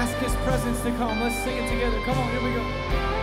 ask His presence to come. Let's sing it together. Come on, here we go.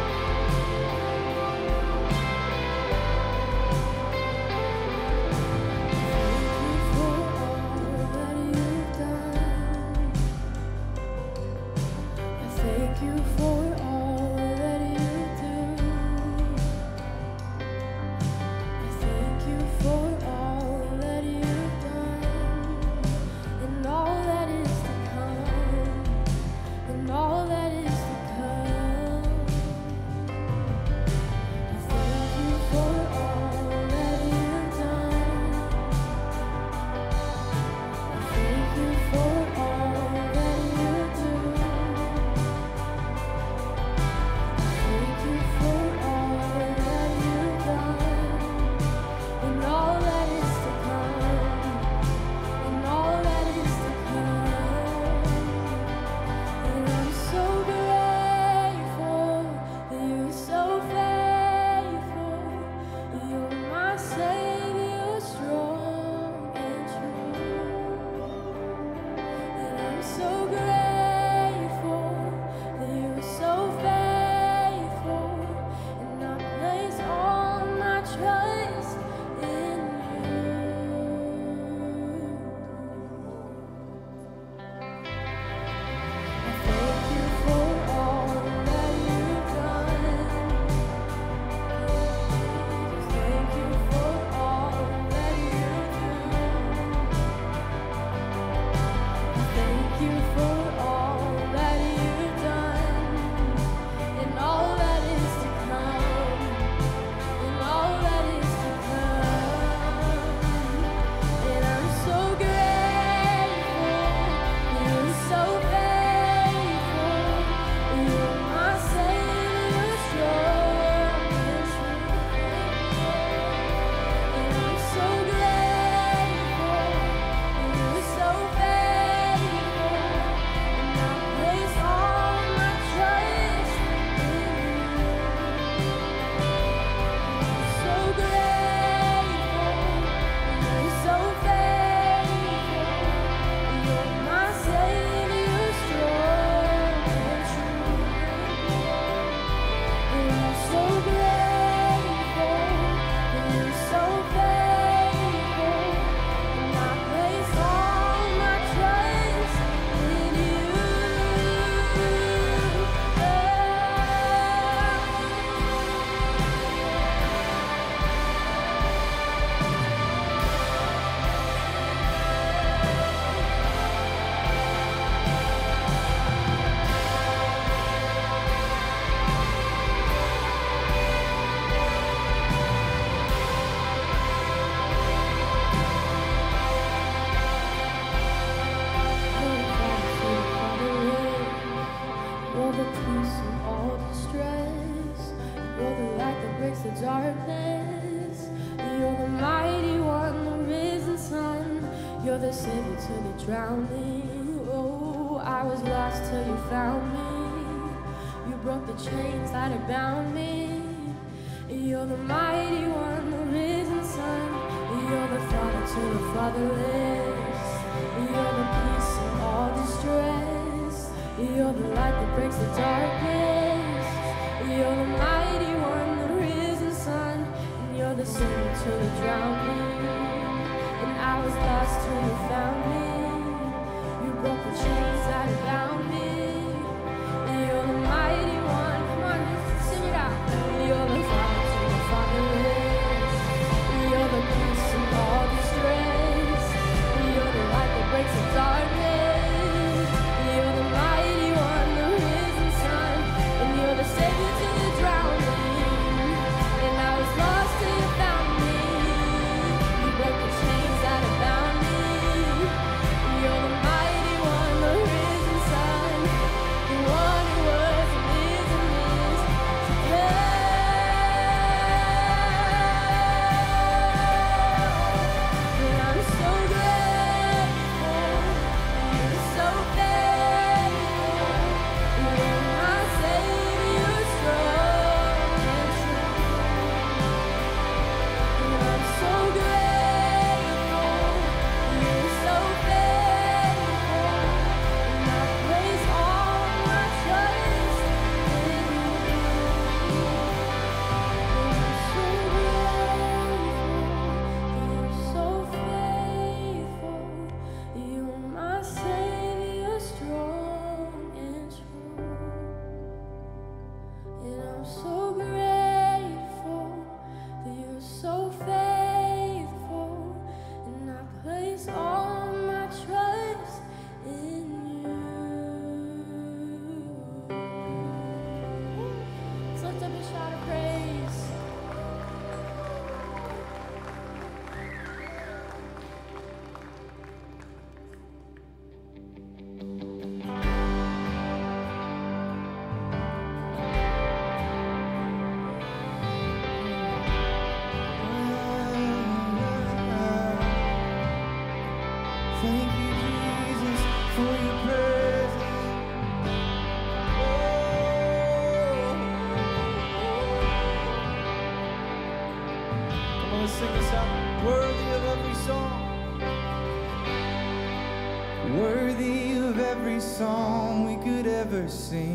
mercy.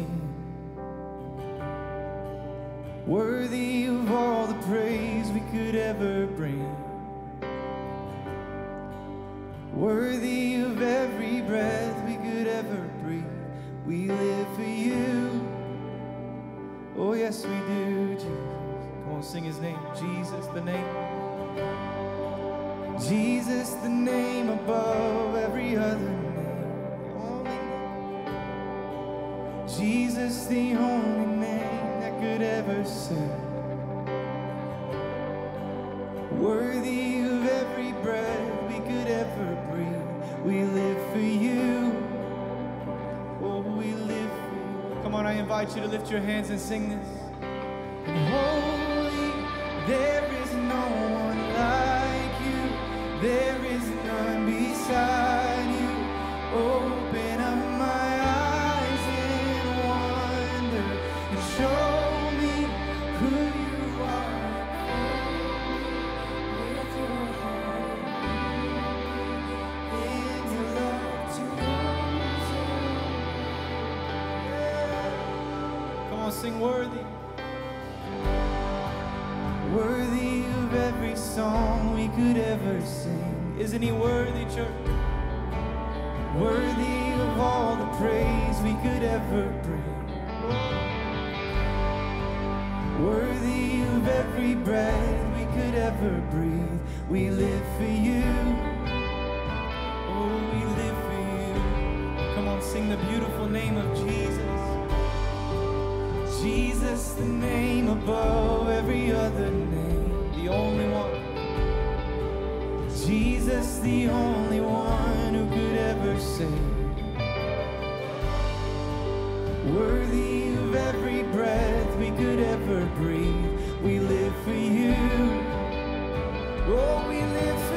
you to lift your hands and sing We live for you. Oh, we live for you. Come on, sing the beautiful name of Jesus. Jesus, the name above every other name, the only one. Jesus, the only one who could ever save. Worthy of every breath we could ever breathe, we live for you. Oh, we live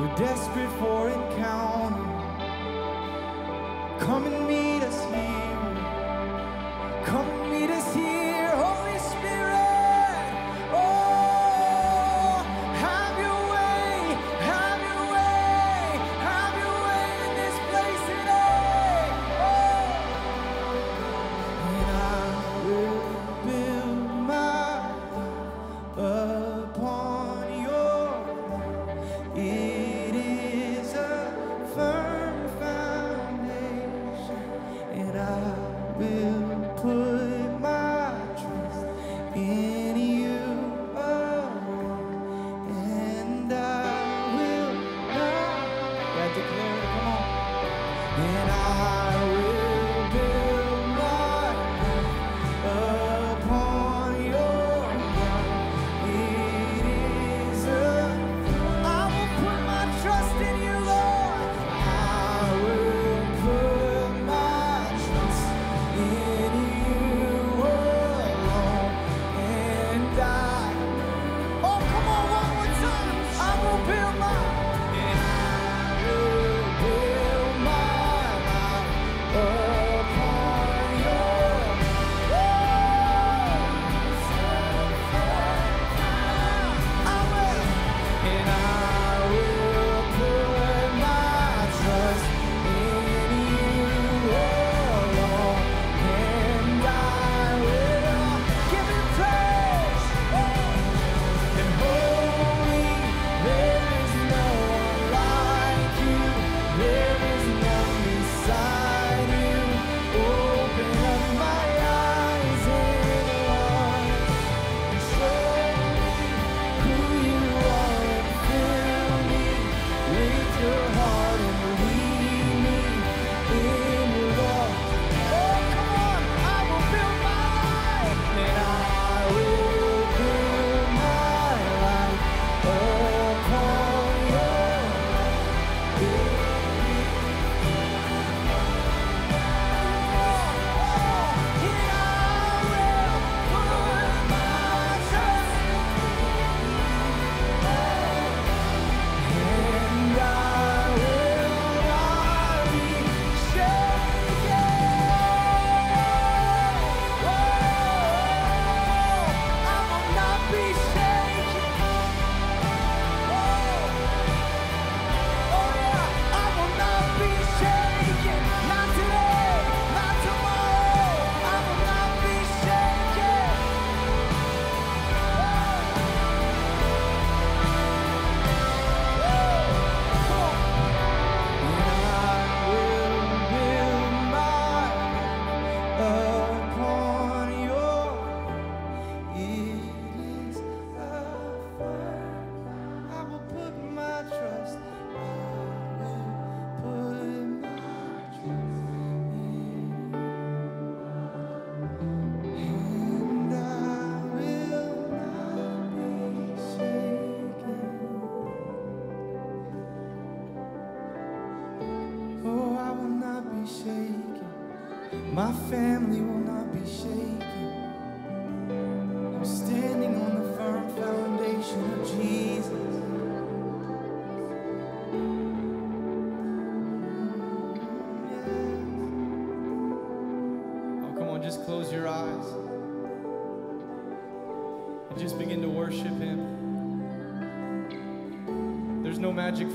We're desperate for encounter. Come and meet.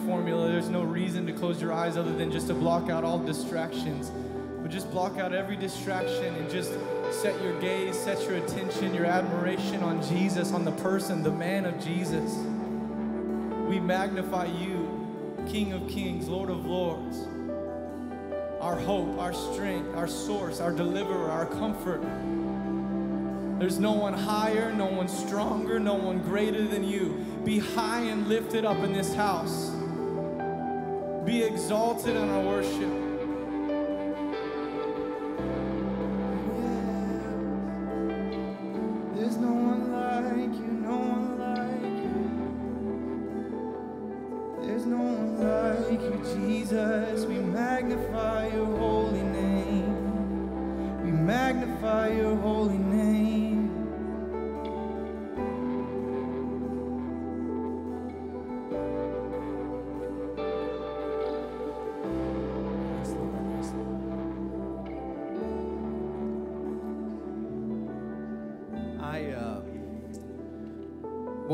Formula, there's no reason to close your eyes other than just to block out all distractions. But just block out every distraction and just set your gaze, set your attention, your admiration on Jesus, on the person, the man of Jesus. We magnify you, King of Kings, Lord of Lords, our hope, our strength, our source, our deliverer, our comfort. There's no one higher, no one stronger, no one greater than you. Be high and lifted up in this house. Be exalted in our worship.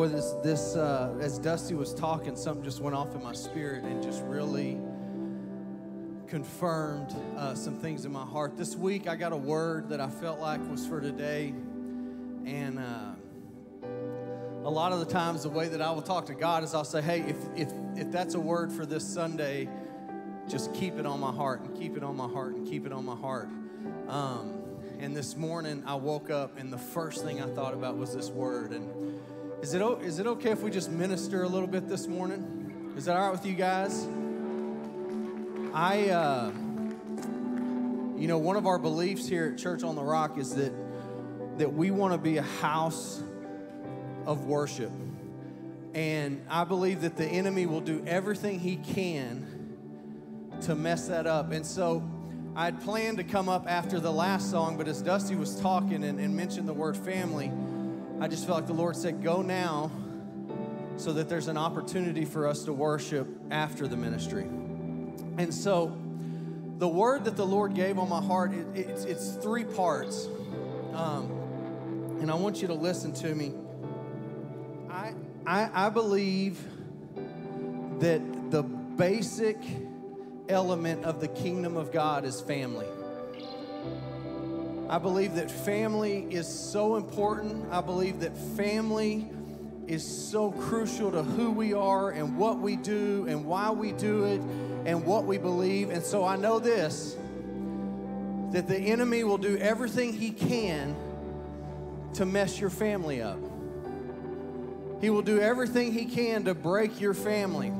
Boy, this, this, uh, as Dusty was talking, something just went off in my spirit and just really confirmed uh, some things in my heart. This week, I got a word that I felt like was for today. And uh, a lot of the times, the way that I will talk to God is I'll say, hey, if, if, if that's a word for this Sunday, just keep it on my heart and keep it on my heart and keep it on my heart. Um, and this morning I woke up and the first thing I thought about was this word. And is it, is it okay if we just minister a little bit this morning? Is that all right with you guys? I, uh, you know, one of our beliefs here at Church on the Rock is that that we want to be a house of worship. And I believe that the enemy will do everything he can to mess that up. And so I had planned to come up after the last song, but as Dusty was talking and, and mentioned the word family, I just felt like the Lord said, Go now so that there's an opportunity for us to worship after the ministry. And so the word that the Lord gave on my heart, it, it's, it's three parts. Um, and I want you to listen to me. I, I, I believe that the basic element of the kingdom of God is family. I believe that family is so important. I believe that family is so crucial to who we are and what we do and why we do it and what we believe. And so I know this that the enemy will do everything he can to mess your family up. He will do everything he can to break your family.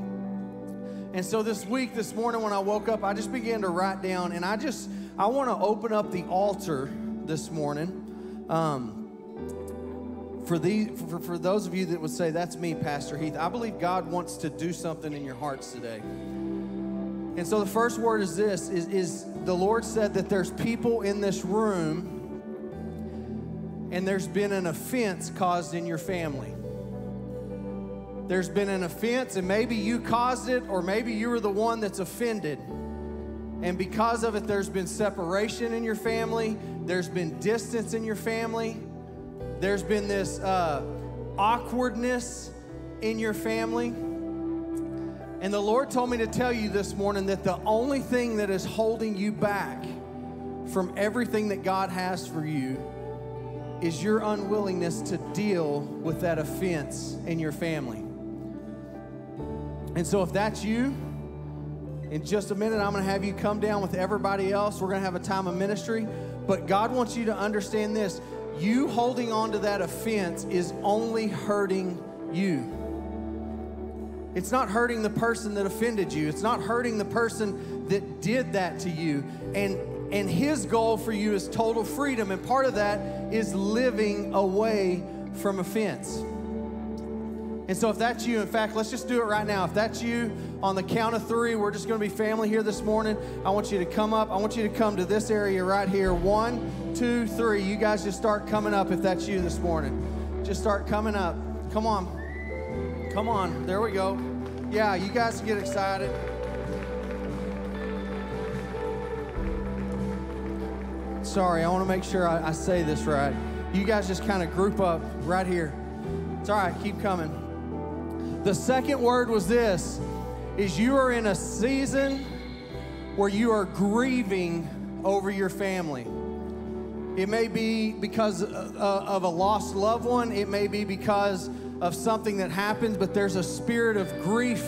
And so this week, this morning, when I woke up, I just began to write down, and I just I want to open up the altar this morning. Um, for, these, for, for those of you that would say, That's me, Pastor Heath, I believe God wants to do something in your hearts today. And so the first word is this is, is the Lord said that there's people in this room and there's been an offense caused in your family. There's been an offense, and maybe you caused it, or maybe you were the one that's offended. And because of it, there's been separation in your family, there's been distance in your family, there's been this uh, awkwardness in your family. And the Lord told me to tell you this morning that the only thing that is holding you back from everything that God has for you is your unwillingness to deal with that offense in your family. And so, if that's you, in just a minute, I'm going to have you come down with everybody else. We're going to have a time of ministry. But God wants you to understand this you holding on to that offense is only hurting you. It's not hurting the person that offended you. It's not hurting the person that did that to you. And and his goal for you is total freedom. And part of that is living away from offense. And so, if that's you, in fact, let's just do it right now. If that's you, on the count of three, we're just going to be family here this morning. I want you to come up. I want you to come to this area right here. One, two, three. You guys just start coming up if that's you this morning. Just start coming up. Come on. Come on, there we go. Yeah, you guys get excited. Sorry, I want to make sure I, I say this right. You guys just kind of group up right here. It's all right, keep coming. The second word was this is you are in a season where you are grieving over your family. It may be because uh, of a lost loved one, it may be because of something that happened, but there's a spirit of grief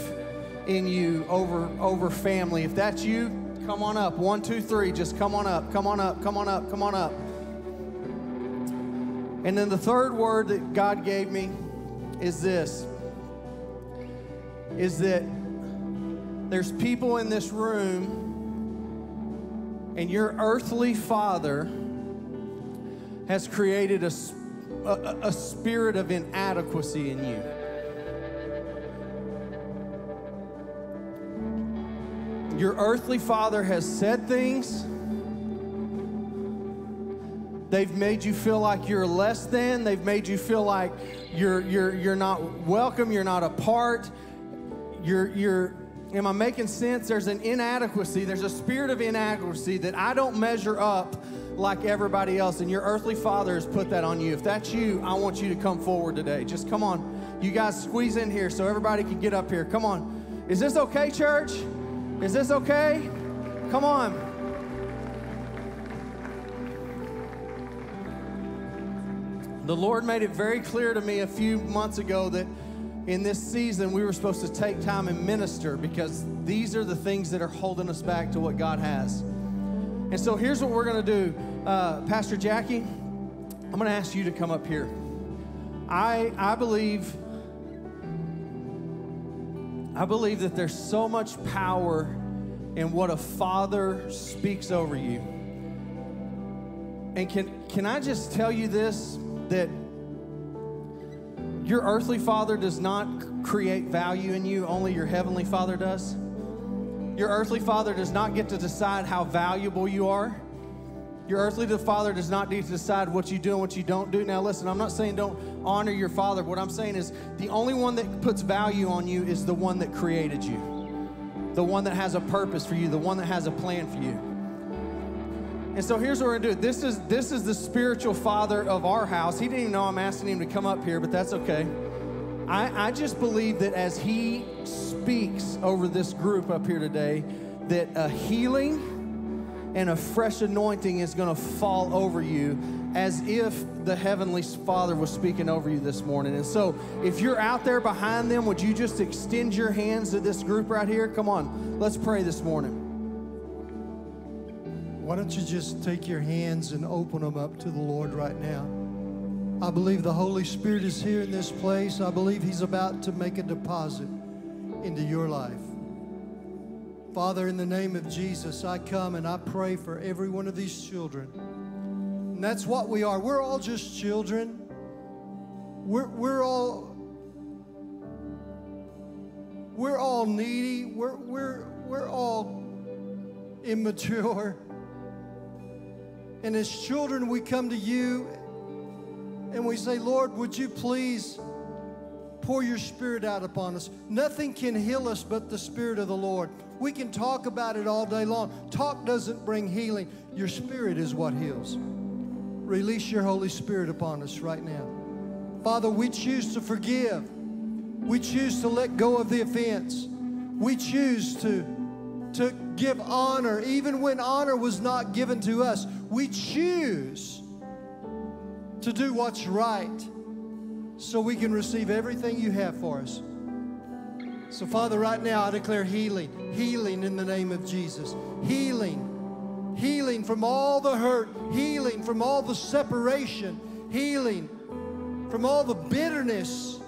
in you over, over family. If that's you, come on up. One, two, three. Just come on up, come on up, come on up, come on up. And then the third word that God gave me is this is that there's people in this room, and your earthly father has created a, a, a spirit of inadequacy in you. Your earthly father has said things. They've made you feel like you're less than. They've made you feel like you're, you're, you're not welcome. You're not a part. You're, you're, am I making sense? There's an inadequacy. There's a spirit of inadequacy that I don't measure up like everybody else. And your earthly father has put that on you. If that's you, I want you to come forward today. Just come on. You guys squeeze in here so everybody can get up here. Come on. Is this okay, church? Is this okay? Come on. The Lord made it very clear to me a few months ago that in this season we were supposed to take time and minister because these are the things that are holding us back to what God has. And so here's what we're going to do. Uh, Pastor Jackie, I'm going to ask you to come up here. I, I believe I believe that there's so much power in what a father speaks over you. And can, can I just tell you this that your earthly father does not create value in you, only your heavenly father does? Your earthly father does not get to decide how valuable you are. Your earthly father does not need to decide what you do and what you don't do. Now, listen, I'm not saying don't honor your father. What I'm saying is the only one that puts value on you is the one that created you, the one that has a purpose for you, the one that has a plan for you. And so here's what we're gonna do. This is this is the spiritual father of our house. He didn't even know I'm asking him to come up here, but that's okay. I, I just believe that as he speaks over this group up here today, that a healing and a fresh anointing is to fall over you as if the Heavenly Father was speaking over you this morning. And so, if you're out there behind them, would you just extend your hands to this group right here? Come on, let's pray this morning. Why don't you just take your hands and open them up to the Lord right now? I believe the Holy Spirit is here in this place. I believe He's about to make a deposit into your life. Father, in the name of Jesus, I come and I pray for every one of these children. And that's what we are. We're all just children. We're, we're all we're all needy. We're, we're, we're all immature. And as children, we come to you and we say, Lord, would you please pour your spirit out upon us? Nothing can heal us but the spirit of the Lord. We can talk about it all day long. Talk doesn't bring healing, your spirit is what heals. Release your Holy Spirit upon us right now. Father, we choose to forgive. We choose to let go of the offense. We choose to, to give honor, even when honor was not given to us. We choose to do what's right so we can receive everything you have for us. So, Father, right now I declare healing, healing in the name of Jesus. Healing, healing from all the hurt, healing from all the separation, healing from all the bitterness,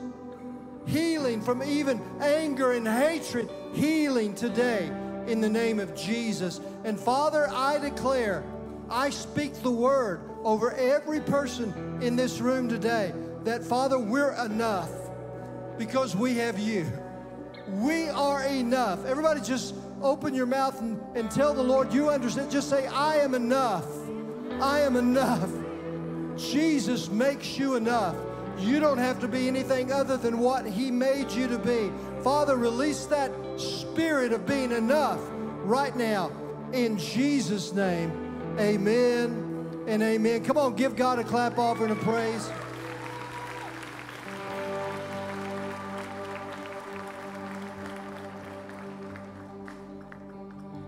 healing from even anger and hatred, healing today in the name of Jesus. And Father, I declare, I speak the word over every person in this room today that, Father, we're enough because we have you. We are enough. Everybody just open your mouth and, and tell the Lord you understand. Just say, I am enough. I am enough. Jesus makes you enough. You don't have to be anything other than what He made you to be. Father, release that spirit of being enough right now. In Jesus' name, amen and amen. Come on, give God a clap offering of praise.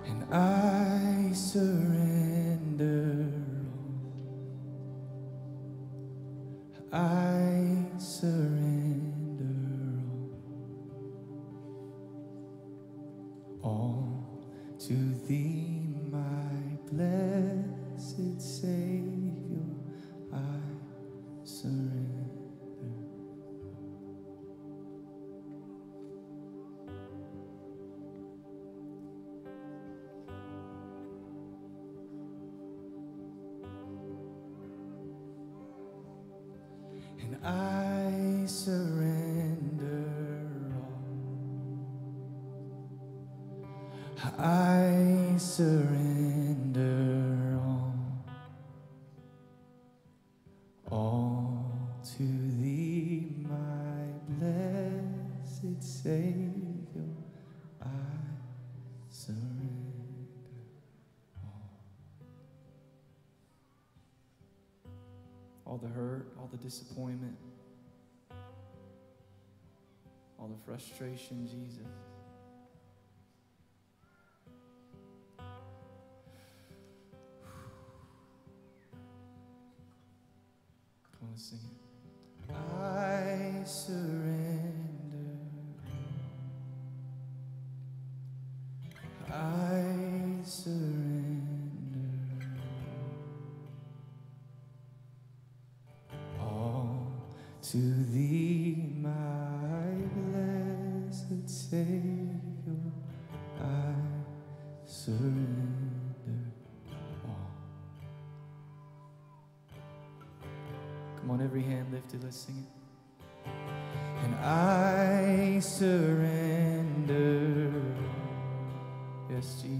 And I surrender. I surrender I surrender all, all to Thee, my blessed Savior. I surrender. all All the hurt, all the disappointment, all the frustration, Jesus. Let's sing it. I surrender. I surrender. all to thee, my blessed Savior, I surrender lifted, let's sing it. And I surrender, yes, Jesus.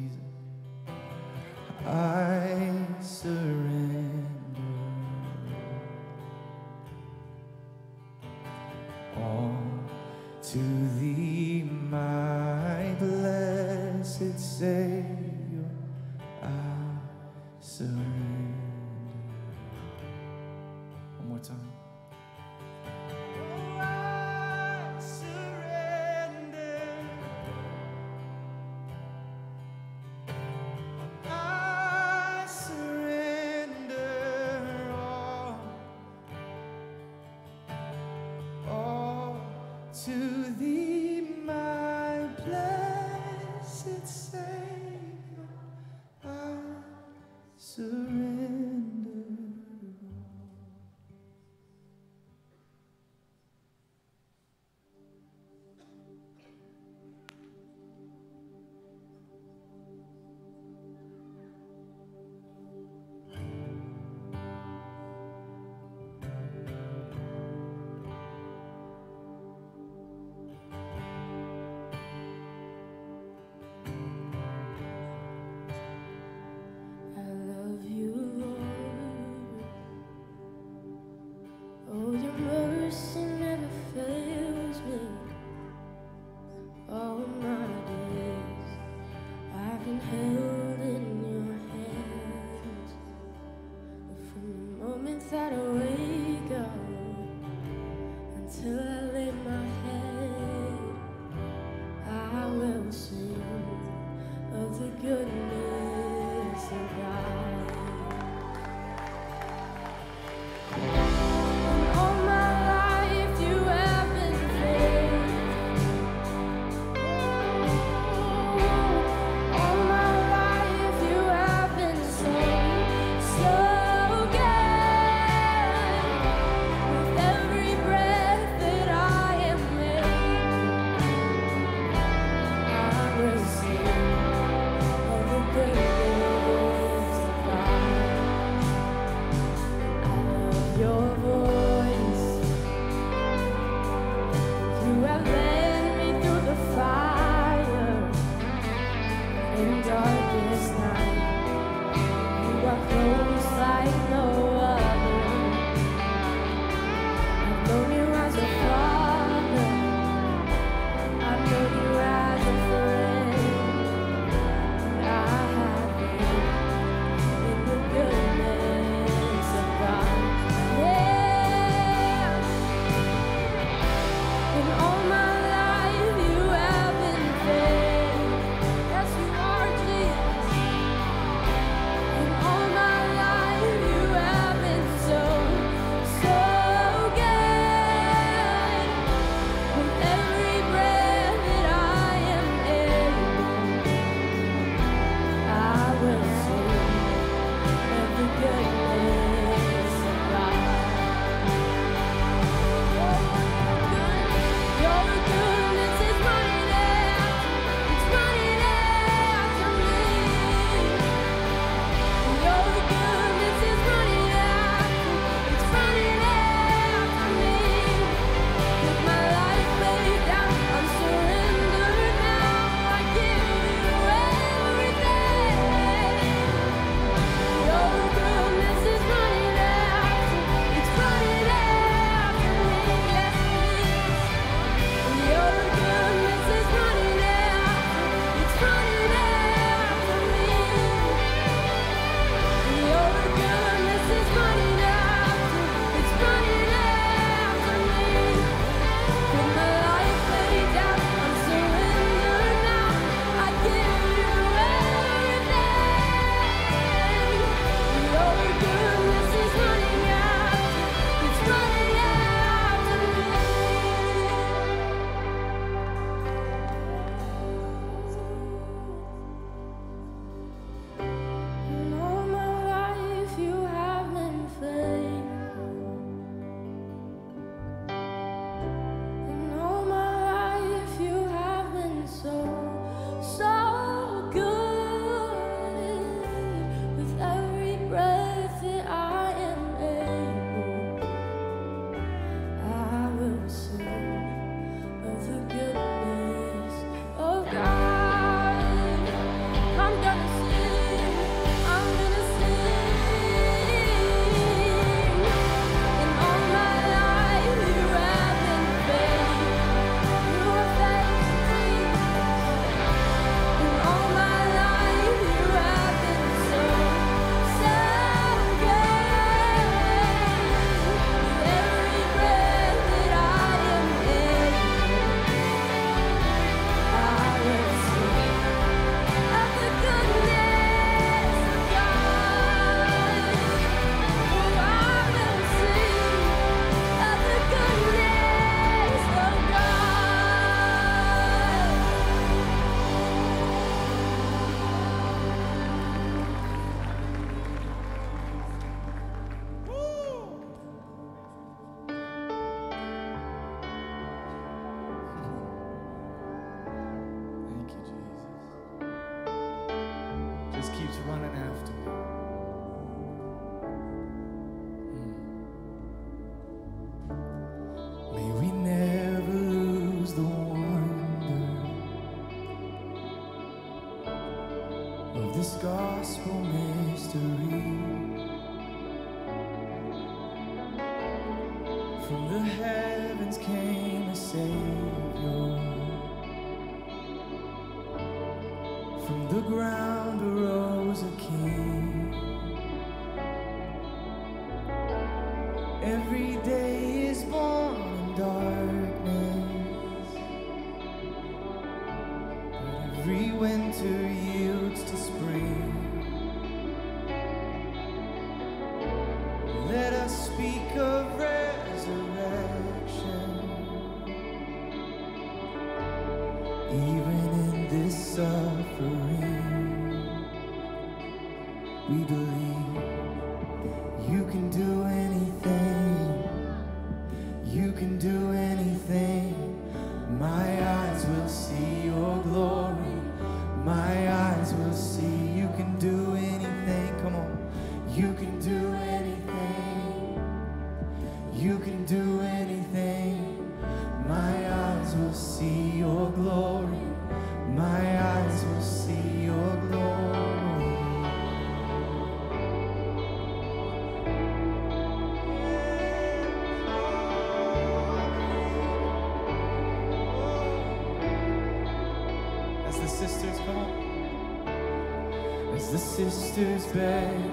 sister's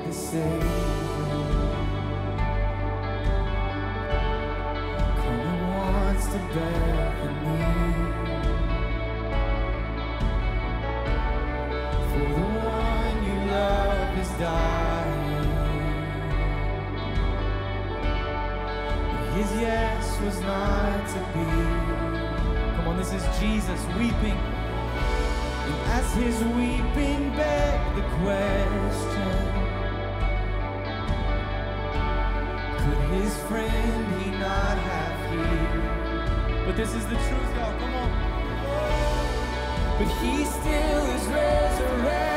the same. Come to For the one you love is dying. But his yes was not to be. Come on, this is Jesus weeping. And as his weeping begged the question, could his friend he not have healed? But this is the truth, y'all. Come on. But he still is resurrected.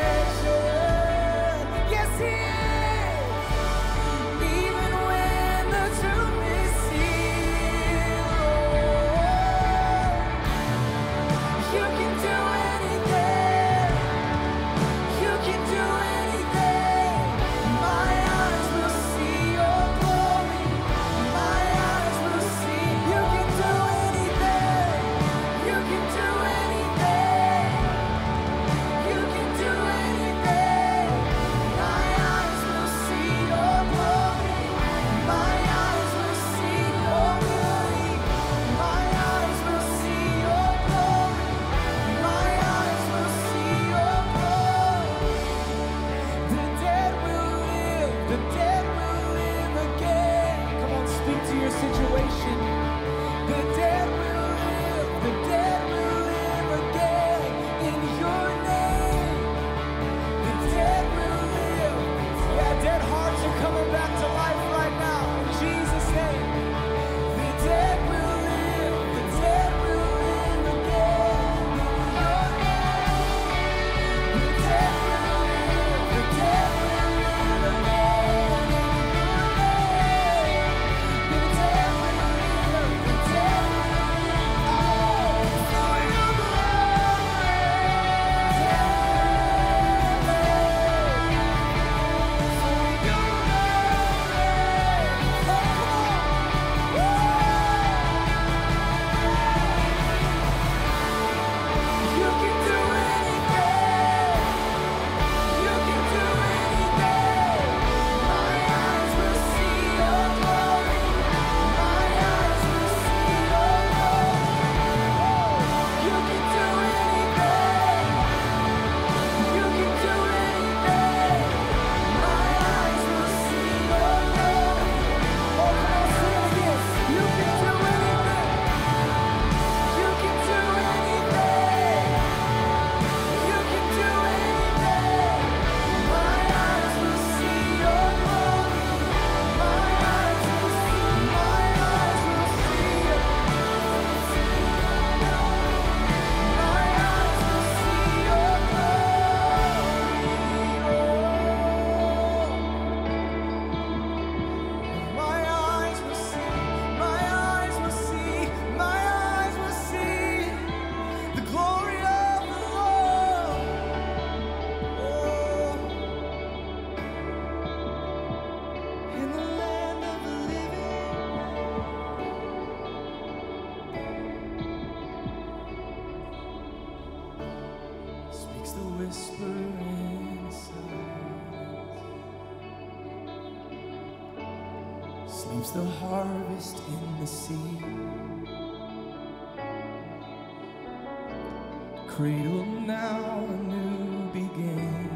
Cradle now a new beginning.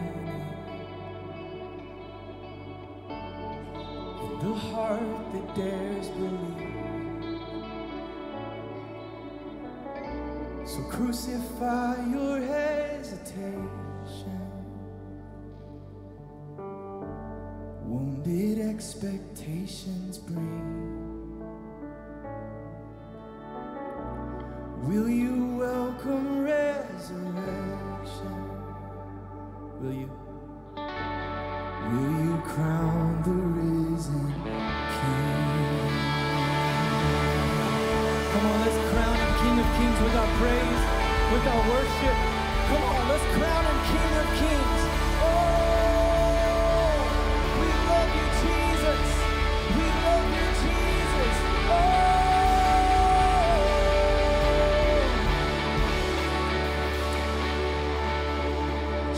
In the heart that dares believe. So crucify your hesitation. Wounded expectations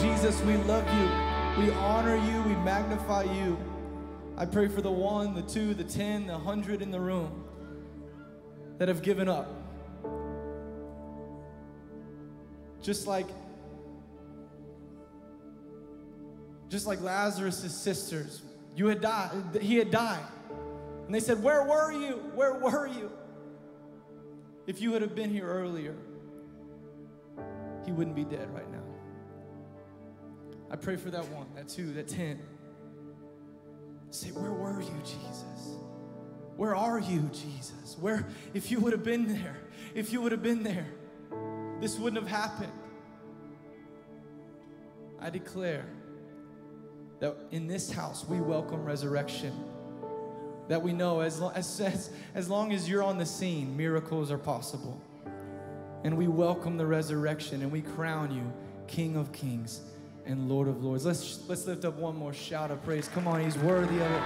Jesus, we love you. We honor you. We magnify you. I pray for the one, the two, the ten, the hundred in the room that have given up. Just like just like Lazarus' sisters, you had died, he had died. And they said, Where were you? Where were you? If you would have been here earlier, he wouldn't be dead right now. I pray for that one, that two, that ten. Say, Where were you, Jesus? Where are you, Jesus? Where, if you would have been there, if you would have been there, this wouldn't have happened. I declare that in this house we welcome resurrection. That we know as, lo- as, as, as long as you're on the scene, miracles are possible. And we welcome the resurrection and we crown you King of Kings and Lord of Lords. Let's, let's lift up one more shout of praise. Come on, He's worthy of it.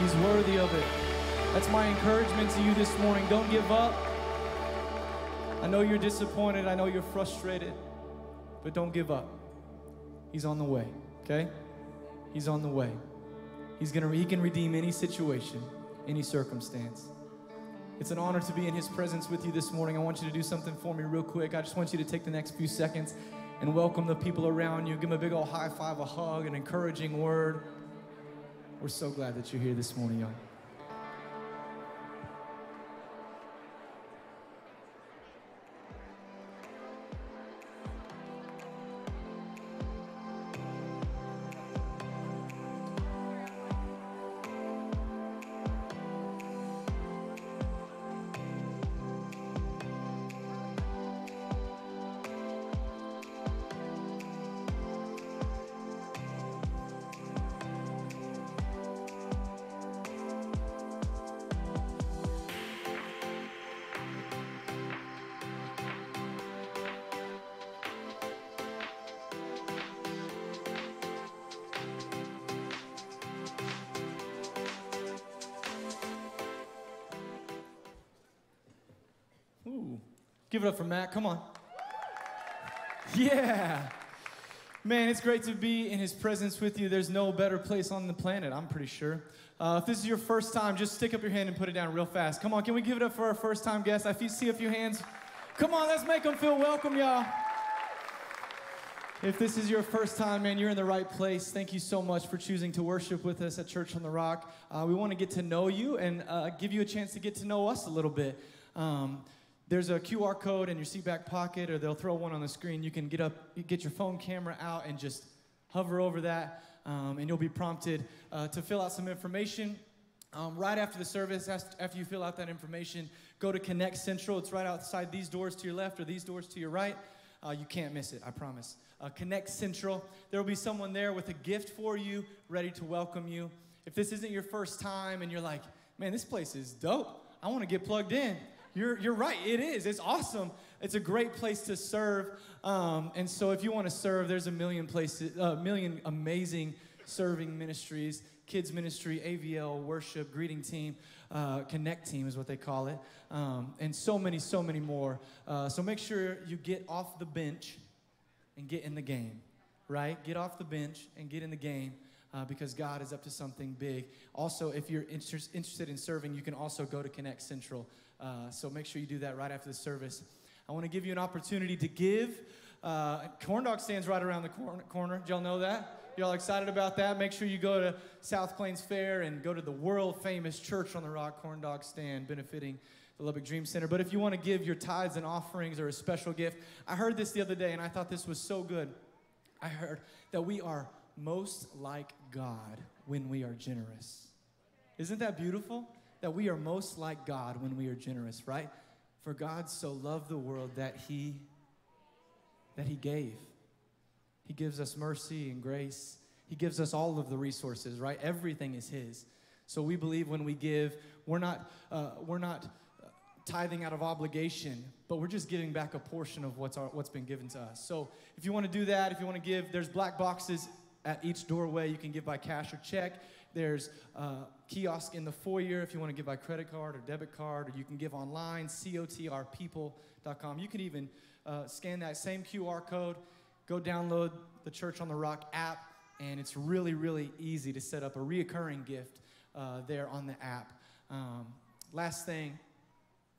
He's worthy of it. That's my encouragement to you this morning. Don't give up. I know you're disappointed. I know you're frustrated. But don't give up. He's on the way, okay? He's on the way. He's gonna he can redeem any situation, any circumstance. It's an honor to be in his presence with you this morning. I want you to do something for me real quick. I just want you to take the next few seconds and welcome the people around you. Give them a big old high five, a hug, an encouraging word. We're so glad that you're here this morning, y'all. Up for Matt. Come on. Yeah. Man, it's great to be in his presence with you. There's no better place on the planet, I'm pretty sure. Uh, if this is your first time, just stick up your hand and put it down real fast. Come on, can we give it up for our first time guest? I see a few hands. Come on, let's make them feel welcome, y'all. If this is your first time, man, you're in the right place. Thank you so much for choosing to worship with us at Church on the Rock. Uh, we want to get to know you and uh, give you a chance to get to know us a little bit. Um, there's a QR code in your seat back pocket, or they'll throw one on the screen. You can get up, get your phone camera out, and just hover over that, um, and you'll be prompted uh, to fill out some information. Um, right after the service, after you fill out that information, go to Connect Central. It's right outside these doors to your left or these doors to your right. Uh, you can't miss it, I promise. Uh, Connect Central. There will be someone there with a gift for you, ready to welcome you. If this isn't your first time and you're like, man, this place is dope, I want to get plugged in. You're, you're right, it is. It's awesome. It's a great place to serve. Um, and so if you want to serve, there's a million places, a million amazing serving ministries kids ministry, AVL, worship, greeting team, uh, connect team is what they call it, um, and so many, so many more. Uh, so make sure you get off the bench and get in the game, right? Get off the bench and get in the game. Uh, because God is up to something big. Also, if you're inter- interested in serving, you can also go to Connect Central. Uh, so make sure you do that right after the service. I want to give you an opportunity to give. Uh, corn dog stands right around the cor- corner. Y'all know that? Y'all excited about that? Make sure you go to South Plains Fair and go to the world famous Church on the Rock corn dog stand benefiting the Lubbock Dream Center. But if you want to give your tithes and offerings or a special gift, I heard this the other day and I thought this was so good. I heard that we are most like God when we are generous. Isn't that beautiful? That we are most like God when we are generous, right? For God so loved the world that he that he gave. He gives us mercy and grace. He gives us all of the resources, right? Everything is his. So we believe when we give, we're not uh, we're not uh, tithing out of obligation, but we're just giving back a portion of what's our, what's been given to us. So if you want to do that, if you want to give, there's black boxes at each doorway. You can give by cash or check. There's a kiosk in the foyer if you want to give by credit card or debit card, or you can give online, cotrpeople.com. You can even uh, scan that same QR code, go download the Church on the Rock app, and it's really, really easy to set up a reoccurring gift uh, there on the app. Um, last thing,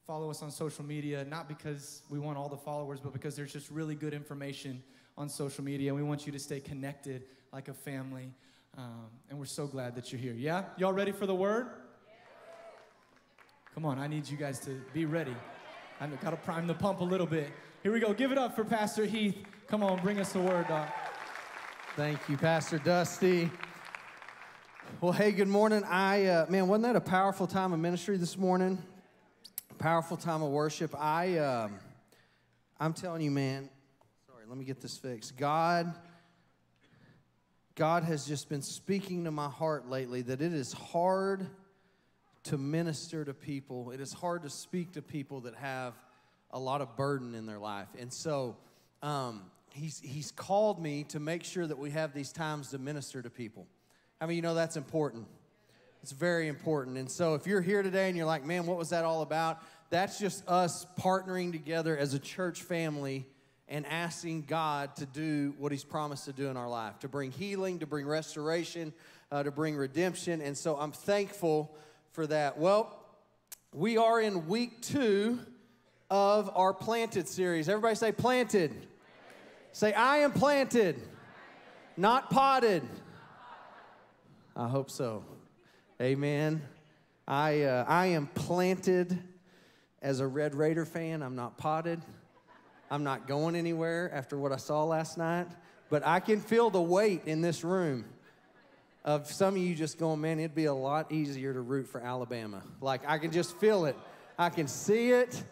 follow us on social media, not because we want all the followers, but because there's just really good information on social media. We want you to stay connected like a family. Um, and we're so glad that you're here. Yeah? Y'all ready for the word? Come on, I need you guys to be ready. I've got to prime the pump a little bit. Here we go. Give it up for Pastor Heath. Come on, bring us the word, dog. Thank you, Pastor Dusty. Well, hey, good morning. I uh, man, wasn't that a powerful time of ministry this morning? Powerful time of worship. I, um, I'm telling you, man. Sorry, let me get this fixed. God, God has just been speaking to my heart lately that it is hard to minister to people. It is hard to speak to people that have a lot of burden in their life, and so. Um, he's, he's called me to make sure that we have these times to minister to people. I mean, you know that's important. It's very important. And so if you're here today and you're like, man, what was that all about? That's just us partnering together as a church family and asking God to do what He's promised to do in our life to bring healing, to bring restoration, uh, to bring redemption. And so I'm thankful for that. Well, we are in week two of our planted series. Everybody say planted. Say, I am planted, not potted. I hope so. Amen. I, uh, I am planted as a Red Raider fan. I'm not potted. I'm not going anywhere after what I saw last night. But I can feel the weight in this room of some of you just going, man, it'd be a lot easier to root for Alabama. Like, I can just feel it. I can see it.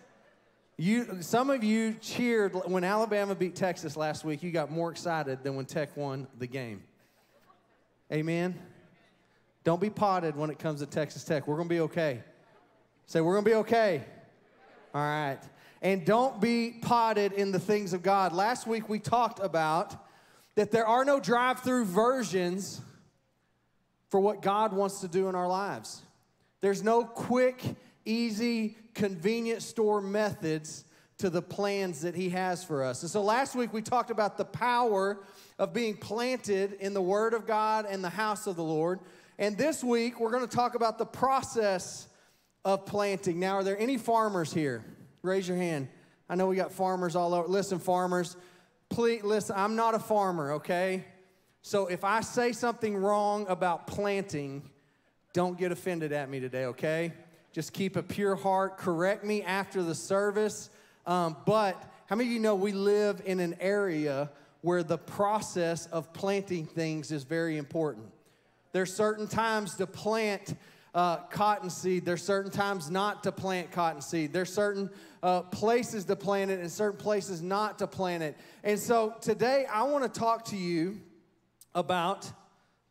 You, some of you cheered when Alabama beat Texas last week. You got more excited than when Tech won the game. Amen. Don't be potted when it comes to Texas Tech. We're going to be okay. Say, we're going to be okay. All right. And don't be potted in the things of God. Last week we talked about that there are no drive through versions for what God wants to do in our lives. There's no quick, easy, convenient store methods to the plans that He has for us. And so last week we talked about the power of being planted in the Word of God and the house of the Lord. And this week we're going to talk about the process of planting. Now, are there any farmers here? Raise your hand. I know we got farmers all over. Listen, farmers, please listen. I'm not a farmer, okay? So if I say something wrong about planting, don't get offended at me today, okay? Just keep a pure heart. Correct me after the service. Um, but how many of you know we live in an area where the process of planting things is very important? There's certain times to plant uh, cotton seed. There's certain times not to plant cotton seed. There's certain uh, places to plant it and certain places not to plant it. And so today I want to talk to you about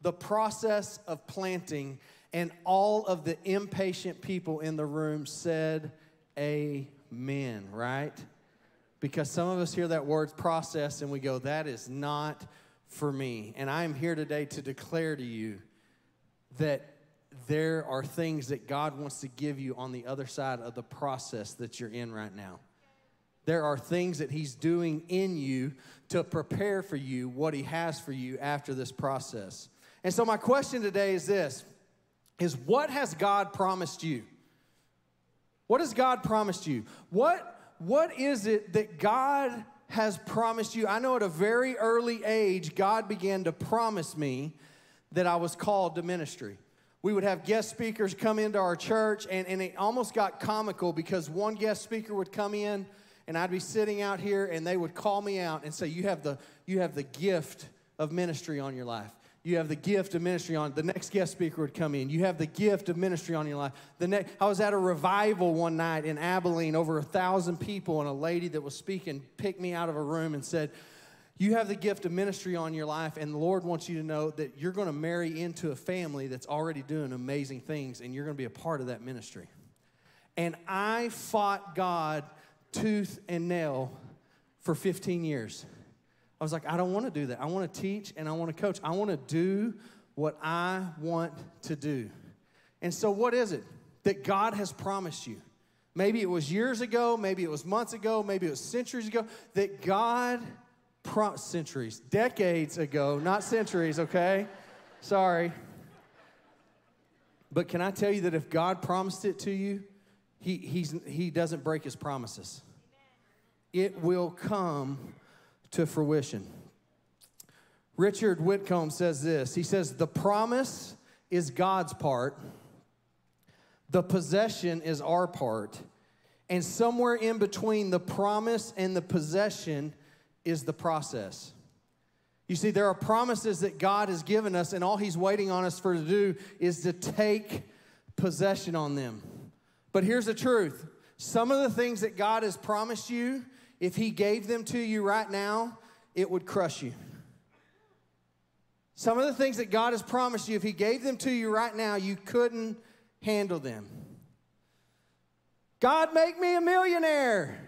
the process of planting, and all of the impatient people in the room said, Amen, right? Because some of us hear that word process and we go, That is not for me. And I am here today to declare to you that there are things that God wants to give you on the other side of the process that you're in right now. There are things that He's doing in you to prepare for you what He has for you after this process. And so, my question today is this is what has God promised you? What has God promised you? What, what is it that God has promised you? I know at a very early age, God began to promise me that I was called to ministry. We would have guest speakers come into our church, and, and it almost got comical because one guest speaker would come in, and I'd be sitting out here, and they would call me out and say, You have the, you have the gift of ministry on your life. You have the gift of ministry on. The next guest speaker would come in. You have the gift of ministry on your life. The next, I was at a revival one night in Abilene, over a thousand people, and a lady that was speaking picked me out of a room and said, you have the gift of ministry on your life, and the Lord wants you to know that you're going to marry into a family that's already doing amazing things, and you're going to be a part of that ministry. And I fought God tooth and nail for 15 years. I was like, I don't want to do that. I want to teach and I want to coach. I want to do what I want to do. And so, what is it that God has promised you? Maybe it was years ago, maybe it was months ago, maybe it was centuries ago, that God, pro- centuries, decades ago, not centuries, okay? Sorry. But can I tell you that if God promised it to you, he, he's, he doesn't break his promises. It will come to fruition. Richard Whitcomb says this He says, The promise is God's part, the possession is our part, and somewhere in between the promise and the possession is the process. You see, there are promises that God has given us, and all He's waiting on us for to do is to take possession on them. But here's the truth some of the things that God has promised you, if He gave them to you right now, it would crush you. Some of the things that God has promised you, if He gave them to you right now, you couldn't handle them. God, make me a millionaire.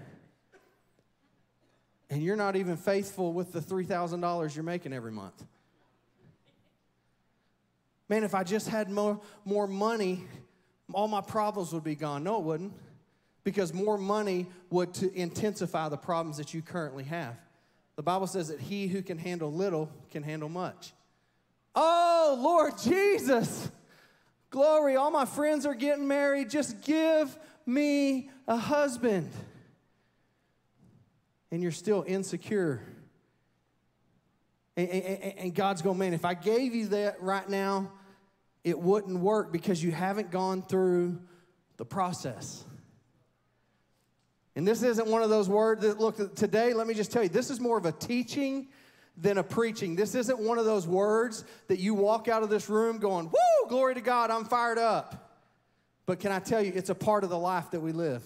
And you're not even faithful with the $3,000 you're making every month. Man, if I just had more, more money, all my problems would be gone. No, it wouldn't because more money would to intensify the problems that you currently have. The Bible says that he who can handle little can handle much. Oh, Lord Jesus. Glory, all my friends are getting married. Just give me a husband. And you're still insecure. And, and, and, God's going, man, if I gave you that right now, it wouldn't work because you haven't gone through the process. And this isn't one of those words that, look, today, let me just tell you, this is more of a teaching than a preaching. This isn't one of those words that you walk out of this room going, woo, glory to God, I'm fired up. But can I tell you, it's a part of the life that we live.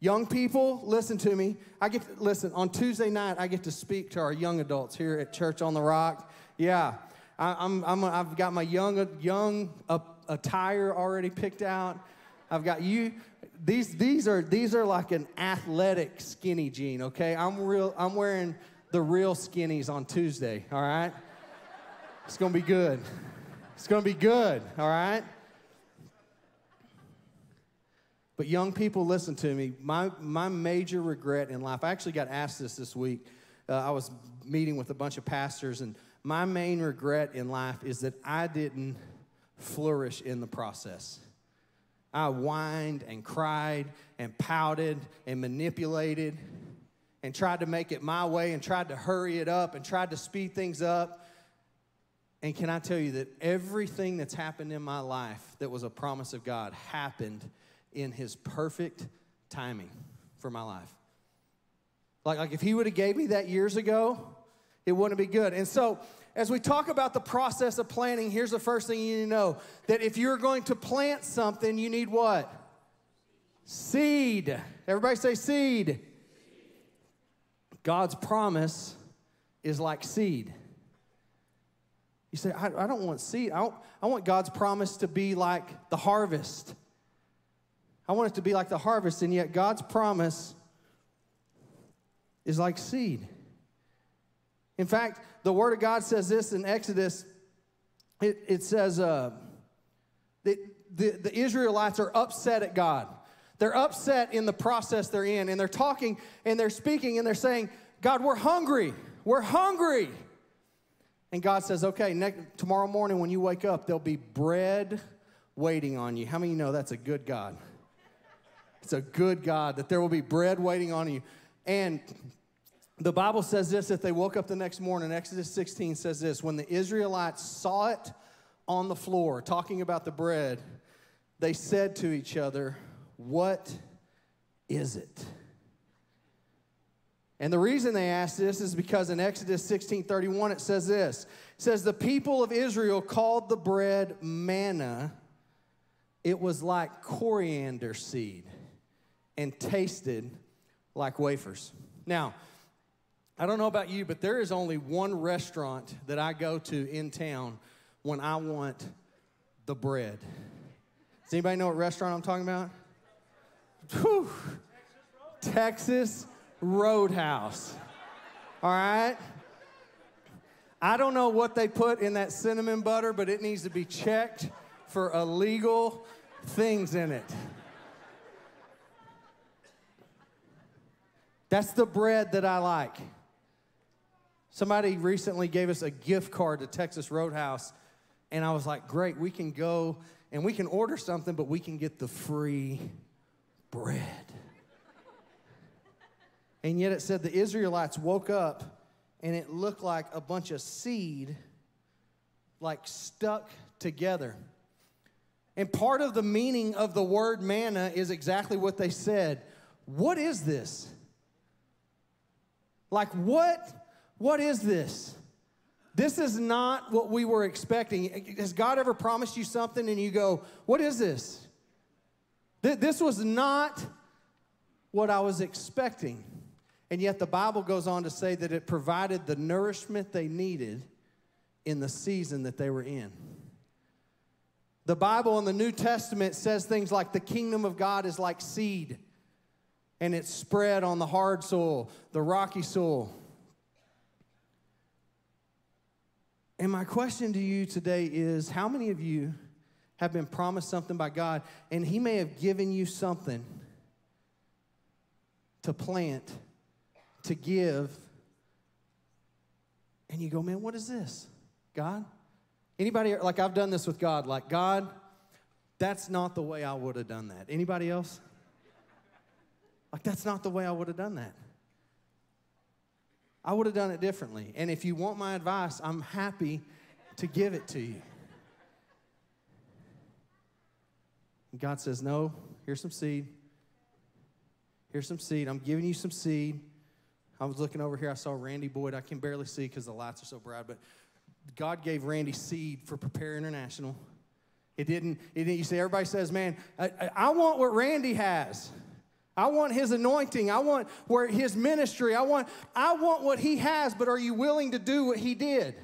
Young people, listen to me. I get to, listen on Tuesday night. I get to speak to our young adults here at Church on the Rock. Yeah, I, am I'm, i have got my young young attire already picked out. I've got you these these are these are like an athletic skinny jean, okay? I'm real I'm wearing the real skinnies on Tuesday, all right? It's to be good. It's to be good, all right? But young people, listen to me. My, my major regret in life, I actually got asked this this week. Uh, I was meeting with a bunch of pastors, and my main regret in life is that I didn't flourish in the process. I whined and cried and pouted and manipulated and tried to make it my way and tried to hurry it up and tried to speed things up. And can I tell you that everything that's happened in my life that was a promise of God happened in His perfect timing for my life? Like, like if He would have gave me that years ago, it wouldn't be good. And so as we talk about the process of planting, here's the first thing you need to know that if you're going to plant something, you need what? Seed. Everybody say seed. God's promise is like seed. You say, I, I don't want seed. I, I want God's promise to be like the harvest. I want it to be like the harvest, and yet God's promise is like seed. In fact, the Word of God says this in Exodus. It, it says, uh, that the, the Israelites are upset at God. They're upset in the process they're in, and they're talking and they're speaking and they're saying, God, we're hungry. We're hungry. And God says, okay, next, tomorrow morning when you wake up, there'll be bread waiting on you. How many of you know that's a good God? It's a good God that there will be bread waiting on you. And the Bible says this if they woke up the next morning, Exodus 16 says this when the Israelites saw it on the floor, talking about the bread, they said to each other, What is it? And the reason they asked this is because in Exodus 16 31, it says this it says, The people of Israel called the bread manna. It was like coriander seed and tasted like wafers. Now, I don't know about you, but there is only one restaurant that I go to in town when I want the bread. Does anybody know what restaurant I'm talking about? Whew. Texas Roadhouse. All right? I don't know what they put in that cinnamon butter, but it needs to be checked for illegal things in it. That's the bread that I like. Somebody recently gave us a gift card to Texas Roadhouse, and I was like, great, we can go and we can order something, but we can get the free bread. And yet it said the Israelites woke up and it looked like a bunch of seed, like stuck together. And part of the meaning of the word manna is exactly what they said. What is this? Like, what? What is this? This is not what we were expecting. Has God ever promised you something and you go, What is this? This was not what I was expecting. And yet the Bible goes on to say that it provided the nourishment they needed in the season that they were in. The Bible in the New Testament says things like the kingdom of God is like seed and it's spread on the hard soil, the rocky soil. And my question to you today is how many of you have been promised something by God and He may have given you something to plant, to give, and you go, man, what is this? God? Anybody, like I've done this with God, like, God, that's not the way I would have done that. Anybody else? Like, that's not the way I would have done that. I would have done it differently. And if you want my advice, I'm happy to give it to you. And God says, No, here's some seed. Here's some seed. I'm giving you some seed. I was looking over here. I saw Randy Boyd. I can barely see because the lights are so bright, but God gave Randy seed for Prepare International. It didn't, it didn't you see, everybody says, man, I, I want what Randy has. I want his anointing. I want where his ministry. I want I want what he has, but are you willing to do what he did?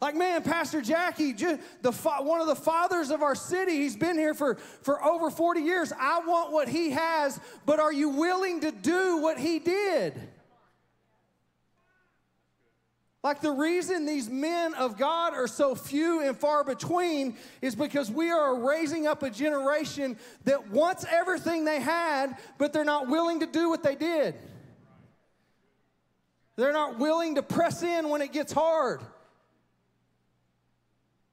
Like, man, Pastor Jackie, the, one of the fathers of our city, he's been here for, for over 40 years. I want what he has, but are you willing to do what he did? Like the reason these men of God are so few and far between is because we are raising up a generation that wants everything they had, but they're not willing to do what they did. They're not willing to press in when it gets hard.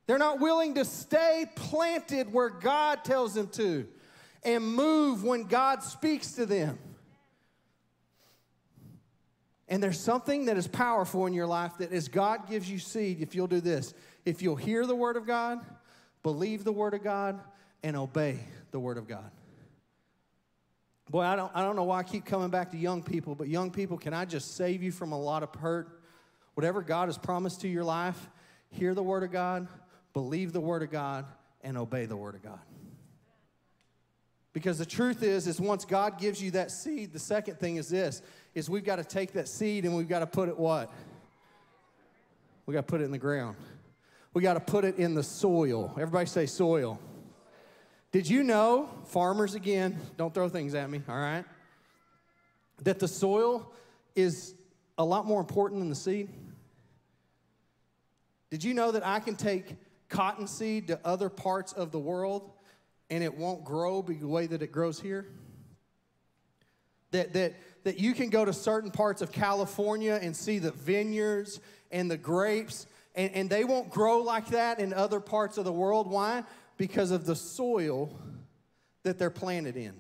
They're not willing to stay planted where God tells them to and move when God speaks to them. And there's something that is powerful in your life that as God gives you seed, if you'll do this, if you'll hear the word of God, believe the word of God, and obey the word of God. Boy, I don't, I don't know why I keep coming back to young people, but young people, can I just save you from a lot of hurt? Whatever God has promised to your life, hear the word of God, believe the word of God, and obey the word of God. Because the truth is, is once God gives you that seed, the second thing is this, is we've got to take that seed and we've got to put it what? We got to put it in the ground. We got to put it in the soil. Everybody say soil. Did you know, farmers again, don't throw things at me, all right? That the soil is a lot more important than the seed? Did you know that I can take cottonseed to other parts of the world and it won't grow the way that it grows here? That, that, that you can go to certain parts of California and see the vineyards and the grapes, and, and they won't grow like that in other parts of the world. Why? Because of the soil that they're planted in.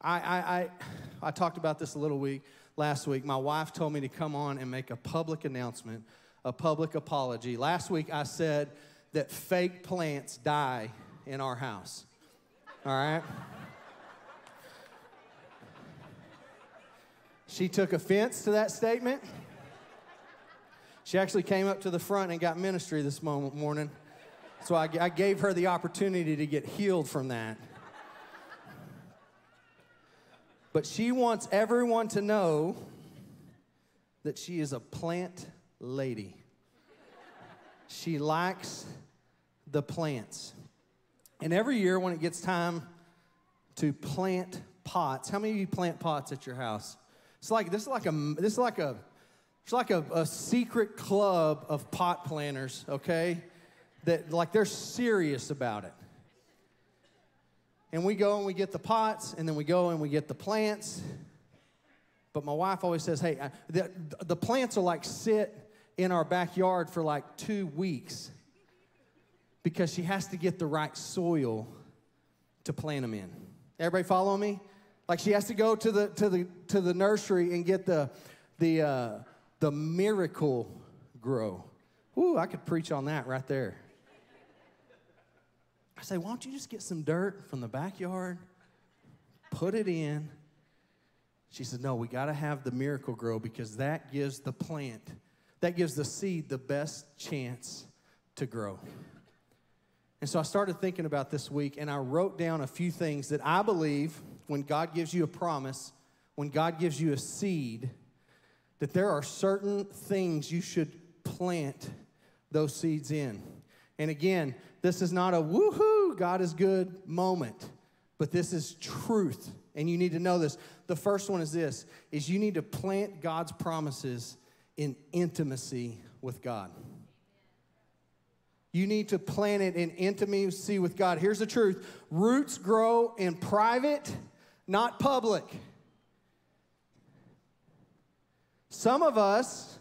I, I, I, I talked about this a little week last week. My wife told me to come on and make a public announcement, a public apology. Last week I said that fake plants die in our house. All right? She took offense to that statement. She actually came up to the front and got ministry this morning. So I, I gave her the opportunity to get healed from that. But she wants everyone to know that she is a plant lady. She likes the plants. And every year when it gets time to plant pots, how many of you plant pots at your house? It's like this is like a this is like a it's like a, a secret club of pot planters, okay? That like they're serious about it. And we go and we get the pots, and then we go and we get the plants. But my wife always says, hey, the, the plants will like sit in our backyard for like two weeks because she has to get the right soil to plant them in. Everybody follow me? Like she has to go to the to the to the nursery and get the the uh, the miracle grow. Ooh, I could preach on that right there. I say, why don't you just get some dirt from the backyard, put it in. She said, no, we got to have the Miracle-Gro because that gives the plant, that gives the seed the best chance to grow. And so I started thinking about this week and I wrote down a few things that I believe when God gives you a promise, when God gives you a seed, that there are certain things you should plant those seeds in. And again, this is not a woohoo, God is good moment, but this is truth. And you need to know this. The first one is this is you need to plant God's promises in intimacy with God. You need to plant it in intimacy with God. Here's the truth roots grow in private, not public. Some of us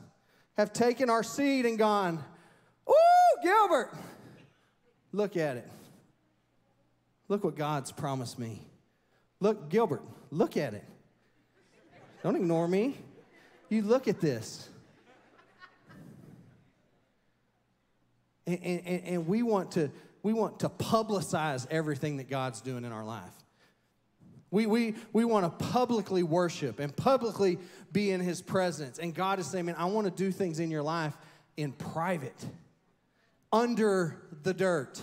have taken our seed and gone, Ooh, Gilbert, Look at it. Look what God's promised me. Look, Gilbert, look at it. Don't ignore me. You look at this. And, and, and we want to we want to publicize everything that God's doing in our life. We, we, we want to publicly worship and publicly be in His presence. And God is saying, man, I want to do things in your life in private under the dirt.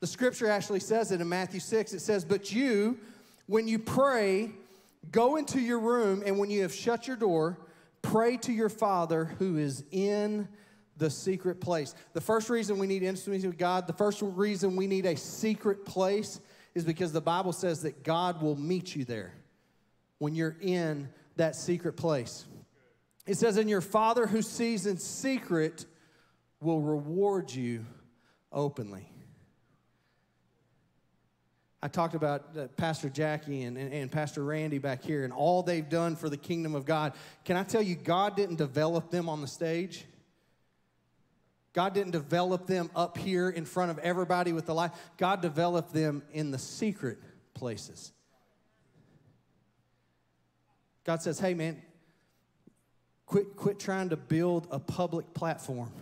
The scripture actually says it in Matthew 6. It says, But you, when you pray, go into your room, and when you have shut your door, pray to your Father who is in the secret place. The first reason we need intimacy with God, the first reason we need a secret place is because the Bible says that God will meet you there when you're in that secret place. It says, And your Father who sees in secret will reward you openly. I talked about uh, Pastor Jackie and, and, and, Pastor Randy back here and all they've done for the kingdom of God. Can I tell you, God didn't develop them on the stage? God didn't develop them up here in front of everybody with the light. God developed them in the secret places. God says, hey, man, quit, quit trying to build a public platform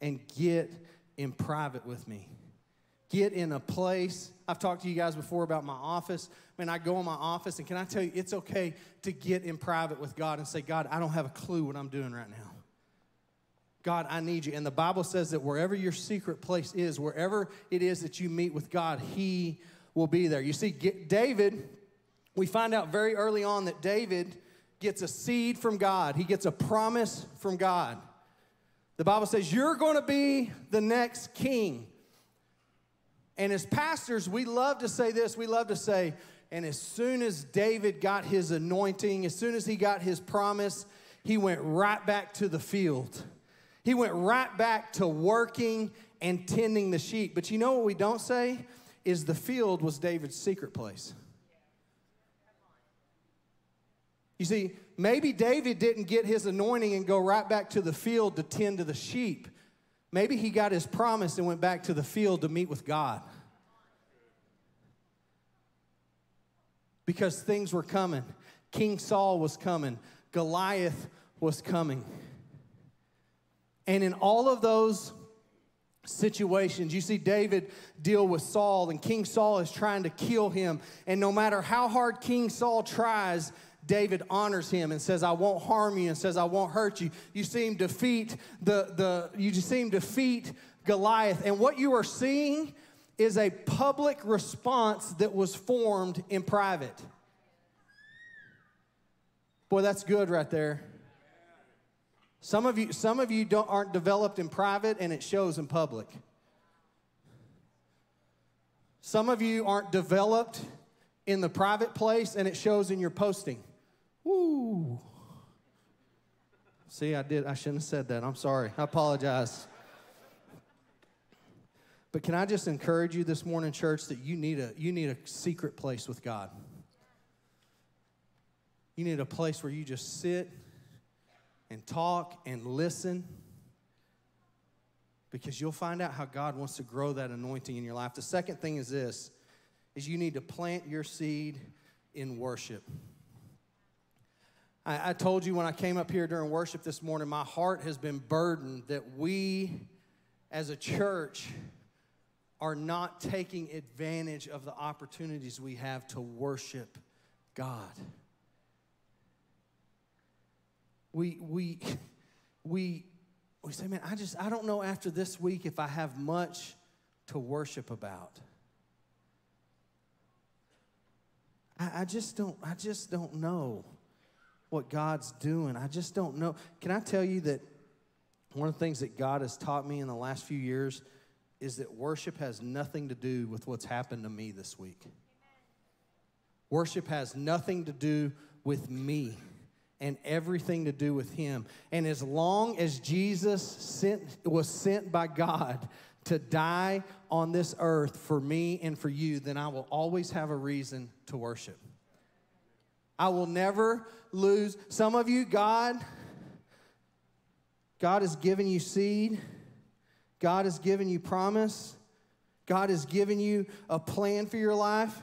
and get in private with me. Get in a place. I've talked to you guys before about my office. Man, I go in my office, and can I tell you, it's okay to get in private with God and say, God, I don't have a clue what I'm doing right now. God, I need you. And the Bible says that wherever your secret place is, wherever it is that you meet with God, He will be there. You see, David, we find out very early on that David gets a seed from God, he gets a promise from God. The Bible says, You're going to be the next king. And as pastors, we love to say this. We love to say, and as soon as David got his anointing, as soon as he got his promise, he went right back to the field. He went right back to working and tending the sheep. But you know what we don't say? Is the field was David's secret place. You see, maybe David didn't get his anointing and go right back to the field to tend to the sheep. Maybe he got his promise and went back to the field to meet with God. Because things were coming. King Saul was coming, Goliath was coming. And in all of those situations. You see David deal with Saul, and King Saul is trying to kill him. And no matter how hard King Saul tries, David honors him and says, I won't harm you, and says, I won't hurt you. You see him defeat the, the you just see him defeat Goliath. And what you are seeing is a public response that was formed in private. Boy, that's good right there. Some of you, some of you don't, aren't developed in private and it shows in public. Some of you aren't developed in the private place and it shows in your posting. Woo. See, I did, I shouldn't have said that. I'm sorry. I apologize. But can I just encourage you this morning, church, that you need a, you need a secret place with God? You need a place where you just sit and talk and listen because you'll find out how God wants to grow that anointing in your life. The second thing is this is you need to plant your seed in worship. I, I told you when I came up here during worship this morning, my heart has been burdened that we as a church are not taking advantage of the opportunities we have to worship God. We, we, we, we say, man, I just, I don't know after this week if I have much to worship about. I, I just don't, I just don't know what God's doing. I just don't know. Can I tell you that one of the things that God has taught me in the last few years is that worship has nothing to do with what's happened to me this week. Worship has nothing to do with me and everything to do with him. And as long as Jesus sent, was sent by God to die on this earth for me and for you, then I will always have a reason to worship. I will never lose. Some of you, God, God has given you seed. God has given you promise. God has given you a plan for your life.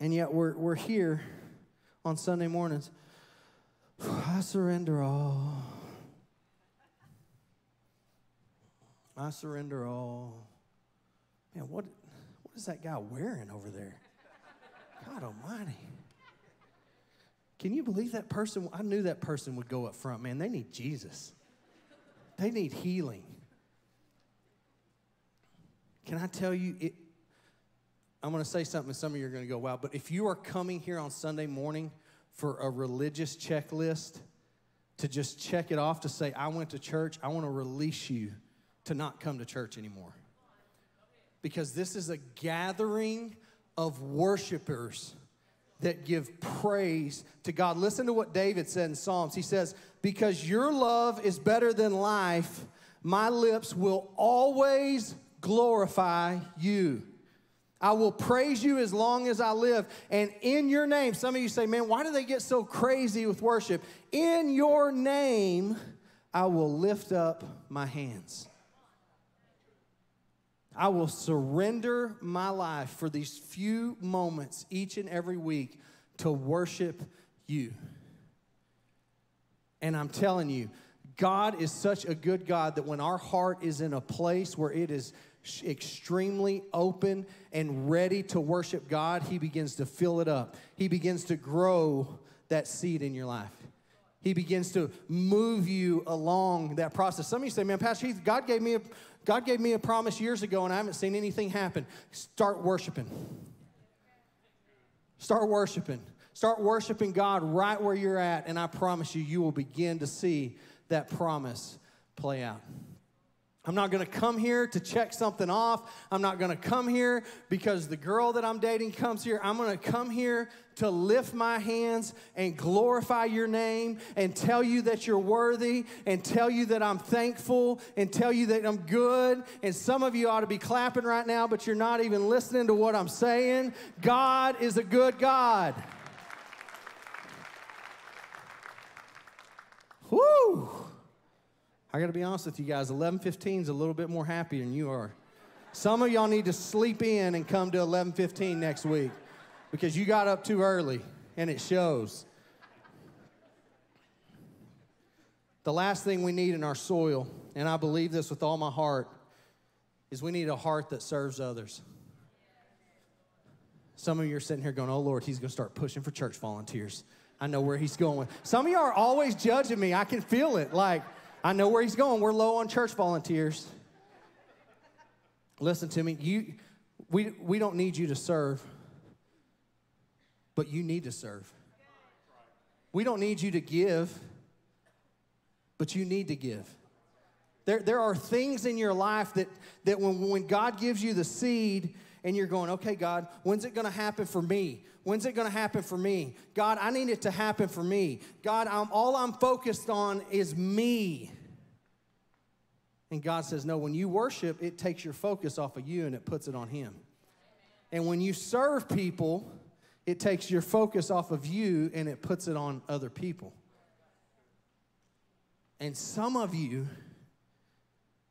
And yet we're, we're here on Sunday mornings. I surrender all. I surrender all. Man, what, what is that guy wearing over there? God Almighty. Can you believe that person? I knew that person would go up front, man. They need Jesus, they need healing. Can I tell you, it, I'm going to say something, some of you are going to go, wow. But if you are coming here on Sunday morning for a religious checklist, to just check it off to say, I went to church, I want to release you to not come to church anymore. Because this is a gathering of worshipers that give praise to God. Listen to what David said in Psalms. He says, Because your love is better than life, my lips will always glorify you. I will praise you as long as I live. And in your name, some of you say, man, why do they get so crazy with worship? In your name, I will lift up my hands. I will surrender my life for these few moments each and every week to worship you. And I'm telling you, God is such a good God that when our heart is in a place where it is extremely open and ready to worship God, He begins to fill it up. He begins to grow that seed in your life. He begins to move you along that process. Some of you say, man, Pastor Heath, God gave me a God gave me a promise years ago and I haven't seen anything happen. Start worshiping. Start worshiping. Start worshiping God right where you're at, and I promise you, you will begin to see that promise play out. I'm not gonna come here to check something off. I'm not gonna come here because the girl that I'm dating comes here. I'm gonna come here to lift my hands and glorify your name and tell you that you're worthy and tell you that I'm thankful and tell you that I'm good. And some of you ought to be clapping right now, but you're not even listening to what I'm saying. God is a good God. Woo! I got to be honest with you guys, 11:15 is a little bit more happy than you are. Some of y'all need to sleep in and come to 11:15 next week because you got up too early and it shows. The last thing we need in our soil, and I believe this with all my heart, is we need a heart that serves others. Some of you are sitting here going, "Oh Lord, he's going to start pushing for church volunteers." I know where he's going. With. Some of y'all are always judging me. I can feel it. Like I know where he's going. We're low on church volunteers. Listen to me. You, we, we don't need you to serve, but you need to serve. We don't need you to give, but you need to give. There, there are things in your life that, that when, when God gives you the seed and you're going, okay, God, when's it gonna happen for me? When's it gonna happen for me? God, I need it to happen for me. God, I'm, all I'm focused on is me. And God says, no, when you worship, it takes your focus off of you and it puts it on Him. And when you serve people, it takes your focus off of you and it puts it on other people. And some of you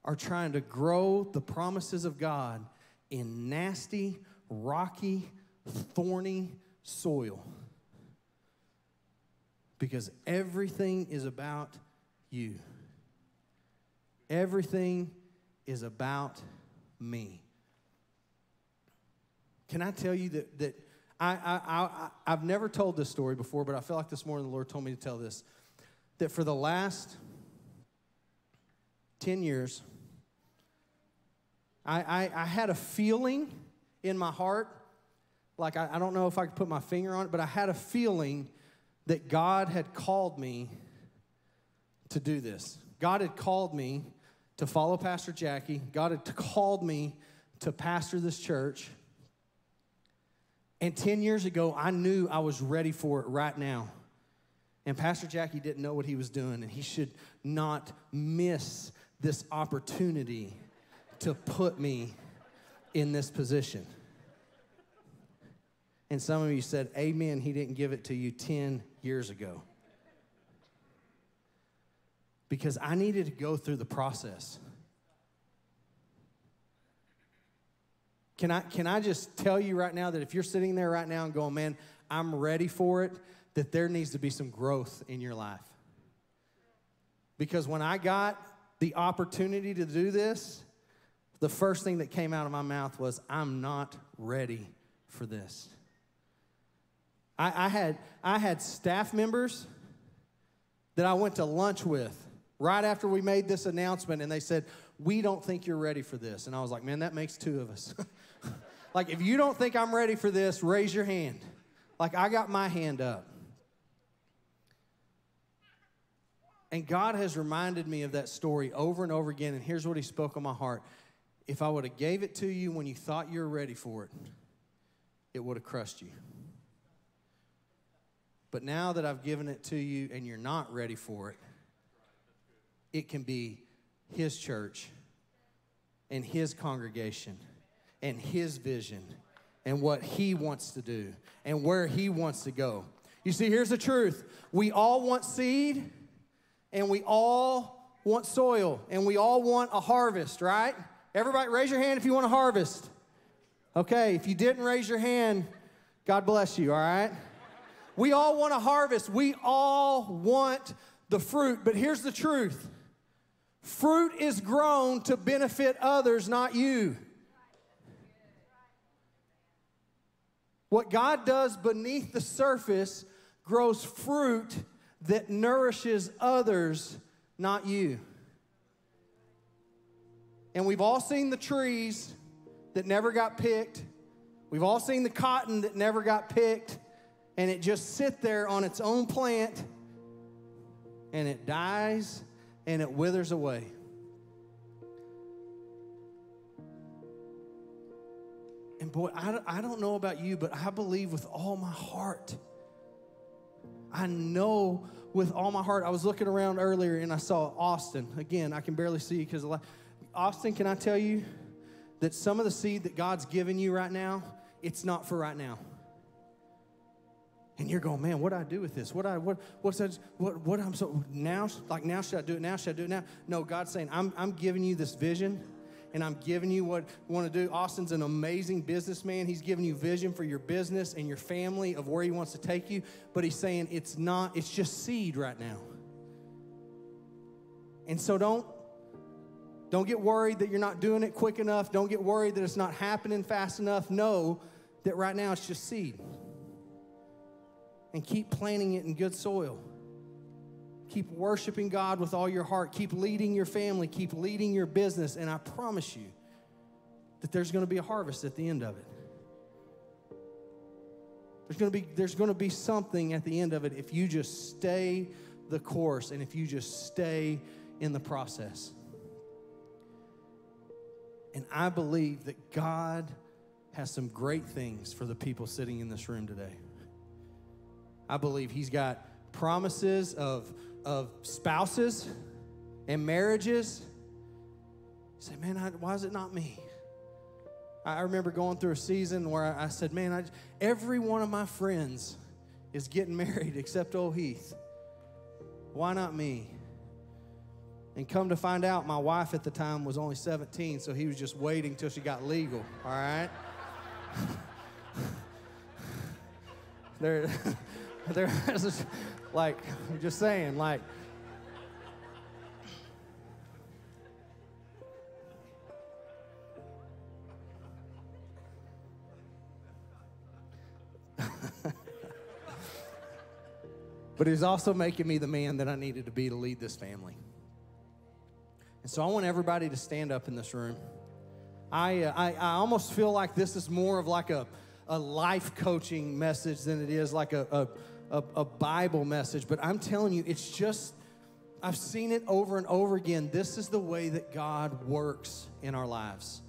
are trying to grow the promises of God in nasty, rocky, thorny soil. Because everything is about you. Everything is about me. Can I tell you that, that I, I, I, I've never told this story before, but I feel like this morning the Lord told me to tell this. That for the last 10 years, I, I, I had a feeling in my heart, like I, I don't know if I could put my finger on it, but I had a feeling that God had called me to do this. God had called me to follow Pastor Jackie. God had called me to pastor this church. And 10 years ago, I knew I was ready for it right now. And Pastor Jackie didn't know what he was doing, and he should not miss this opportunity to put me in this position. And some of you said, Amen, he didn't give it to you 10 years ago. Because I needed to go through the process. Can I, can I just tell you right now that if you're sitting there right now and going, man, I'm ready for it, that there needs to be some growth in your life. Because when I got the opportunity to do this, the first thing that came out of my mouth was, I'm not ready for this. I, I, had, I had staff members that I went to lunch with right after we made this announcement, and they said, We don't think you're ready for this. And I was like, Man, that makes two of us. like, if you don't think I'm ready for this, raise your hand. Like, I got my hand up. And God has reminded me of that story over and over again, and here's what He spoke on my heart if I would have gave it to you when you thought you were ready for it, it would have crushed you. But now that I've given it to you and you're not ready for it, it can be His church and His congregation and His vision and what He wants to do and where He wants to go. You see, here's the truth we all want seed and we all want soil and we all want a harvest, right? Everybody, raise your hand if you want to harvest. Okay, if you didn't raise your hand, God bless you, all right? We all want to harvest. We all want the fruit. But here's the truth fruit is grown to benefit others, not you. What God does beneath the surface grows fruit that nourishes others, not you. And we've all seen the trees that never got picked. We've all seen the cotton that never got picked and it just sit there on its own plant and it dies and it withers away. And boy, I, I don't know about you, but I believe with all my heart. I know with all my heart. I was looking around earlier and I saw Austin. Again, I can barely see because a lot. Austin, can I tell you that some of the seed that God's given you right now, it's not for right now. And you're going, man, what do I do with this? What I what what's that? What what I'm so now like now should I do it now? Should I do it now? No, God's saying, I'm I'm giving you this vision and I'm giving you what you want to do. Austin's an amazing businessman. He's giving you vision for your business and your family of where he wants to take you, but he's saying it's not, it's just seed right now. And so don't don't get worried that you're not doing it quick enough. Don't get worried that it's not happening fast enough. Know that right now it's just seed. And keep planting it in good soil. Keep worshiping God with all your heart. Keep leading your family. Keep leading your business. And I promise you that there's going to be a harvest at the end of it. There's going to be, there's going to be something at the end of it if you just stay the course and if you just stay in the process. And I believe that God has some great things for the people sitting in this room today. I believe He's got promises of of spouses and marriages. You say, man, I, why is it not me? I remember going through a season where I, I said, man, I, every one of my friends is getting married except old Heath. Why not me? And come to find out, my wife at the time was only 17, so he was just waiting till she got legal, all right? there, there's like, I'm just saying, like, but he's also making me the man that I needed to be to lead this family. And so I want everybody to stand up in this room. I, uh, I, I almost feel like this is more of like a, a life coaching message than it is like a, a a, Bible message, but I'm telling you, it's just, I've seen it over and over again. This is the way that God works in our lives.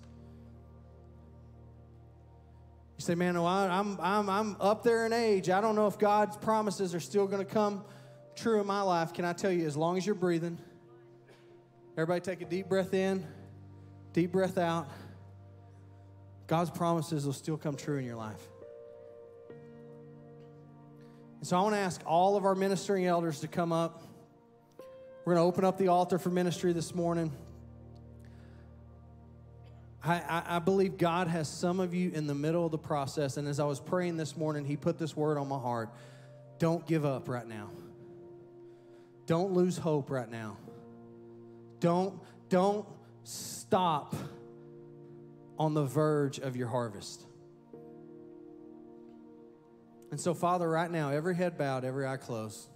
You say, man, well, I'm, I'm, I'm up there in age. I don't know if God's promises are still going to come true in my life. Can I tell you, as long as you're breathing, everybody take a deep breath in, deep breath out. God's promises will still come true in your life. And so I want to ask all of our ministering elders to come up. We're going to open up the altar for ministry this morning. I, I, I, believe God has some of you in the middle of the process. And as I was praying this morning, He put this word on my heart. Don't give up right now. Don't lose hope right now. Don't, don't stop on the verge of your harvest. And so, Father, right now, every head bowed, every eye closed.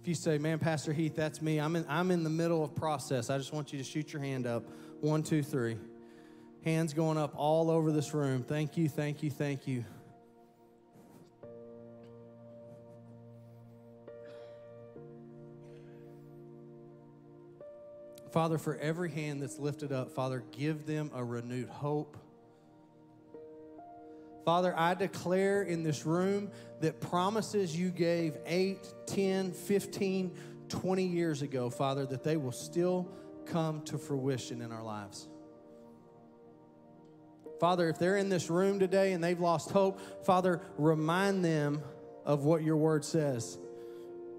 If you say, man, Pastor Heath, that's me, I'm in, I'm in the middle of process, I just want you to shoot your hand up. One, two, three. Hands going up all over this room. Thank you, thank you, thank you. Father, for every hand that's lifted up, Father, give them a renewed hope Father, I declare in this room that promises you gave 8, 10, 15, 20 years ago, Father, that they will still come to fruition in our lives. Father, if they're in this room today and they've lost hope, Father, remind them of what your word says.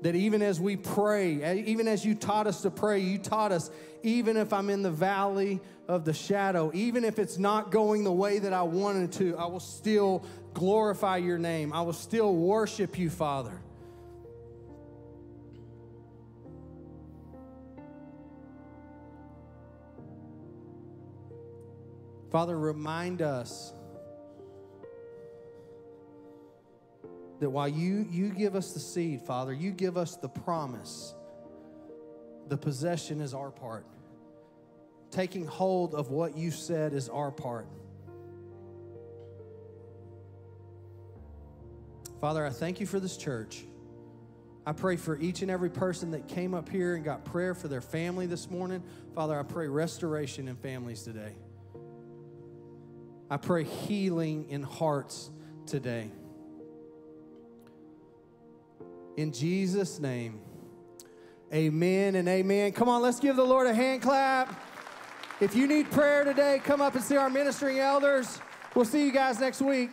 That even as we pray, eh, even as you taught us to pray, you taught us, even if I'm in the valley of the shadow, even if it's not going the way that I wanted to, I will still glorify your name. I will still worship you, Father. Father, remind us that while you, you give us the seed, Father, you give us the promise, the possession is our part. Taking hold of what you said is our part. Father, I thank you for this church. I pray for each and every person that came up here and got prayer for their family this morning. Father, I pray restoration in families today. I pray healing in hearts today. In Jesus' name, amen and amen. Come on, let's give the Lord a hand clap. If you need prayer today, come up and see our ministering elders. We'll see you guys next week.